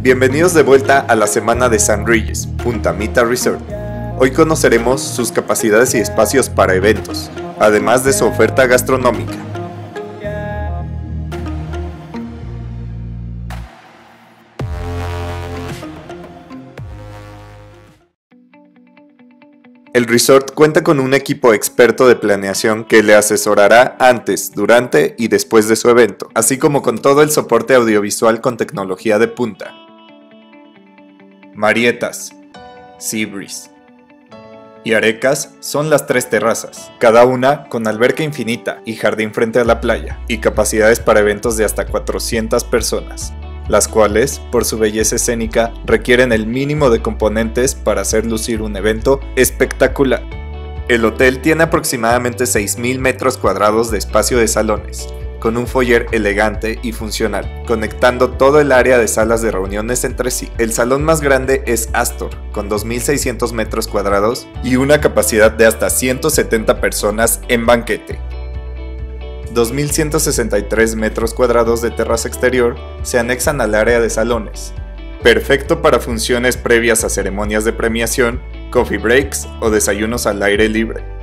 Bienvenidos de vuelta a la semana de San Regis, Punta Mita Resort. Hoy conoceremos sus capacidades y espacios para eventos, además de su oferta gastronómica. El resort cuenta con un equipo experto de planeación que le asesorará antes, durante y después de su evento, así como con todo el soporte audiovisual con tecnología de punta. Marietas, Seabreeze y Arecas son las tres terrazas, cada una con alberca infinita y jardín frente a la playa, y capacidades para eventos de hasta 400 personas las cuales, por su belleza escénica, requieren el mínimo de componentes para hacer lucir un evento espectacular. El hotel tiene aproximadamente 6.000 metros cuadrados de espacio de salones, con un foyer elegante y funcional, conectando todo el área de salas de reuniones entre sí. El salón más grande es Astor, con 2.600 metros cuadrados y una capacidad de hasta 170 personas en banquete. 2.163 metros cuadrados de terraza exterior se anexan al área de salones, perfecto para funciones previas a ceremonias de premiación, coffee breaks o desayunos al aire libre.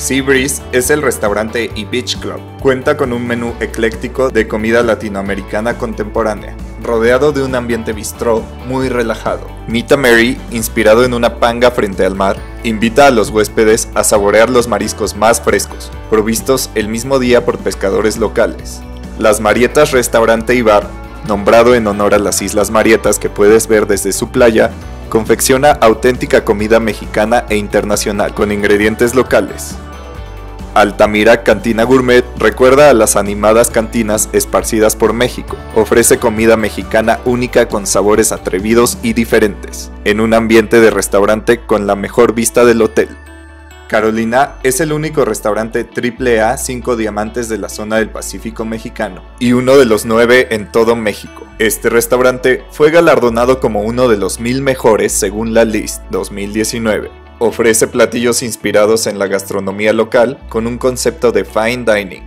Seabreeze es el restaurante y beach club. Cuenta con un menú ecléctico de comida latinoamericana contemporánea, rodeado de un ambiente bistró muy relajado. Mita Mary, inspirado en una panga frente al mar, invita a los huéspedes a saborear los mariscos más frescos, provistos el mismo día por pescadores locales. Las Marietas Restaurante y Bar, nombrado en honor a las Islas Marietas que puedes ver desde su playa, confecciona auténtica comida mexicana e internacional con ingredientes locales. Altamira Cantina Gourmet recuerda a las animadas cantinas esparcidas por México. Ofrece comida mexicana única con sabores atrevidos y diferentes, en un ambiente de restaurante con la mejor vista del hotel. Carolina es el único restaurante AAA 5 diamantes de la zona del Pacífico mexicano y uno de los nueve en todo México. Este restaurante fue galardonado como uno de los mil mejores según la List 2019 ofrece platillos inspirados en la gastronomía local con un concepto de fine dining.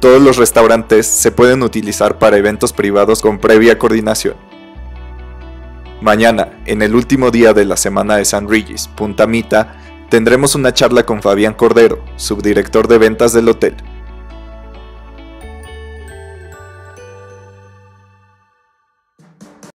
Todos los restaurantes se pueden utilizar para eventos privados con previa coordinación. Mañana, en el último día de la semana de San Regis, Punta Mita, tendremos una charla con Fabián Cordero, subdirector de ventas del hotel.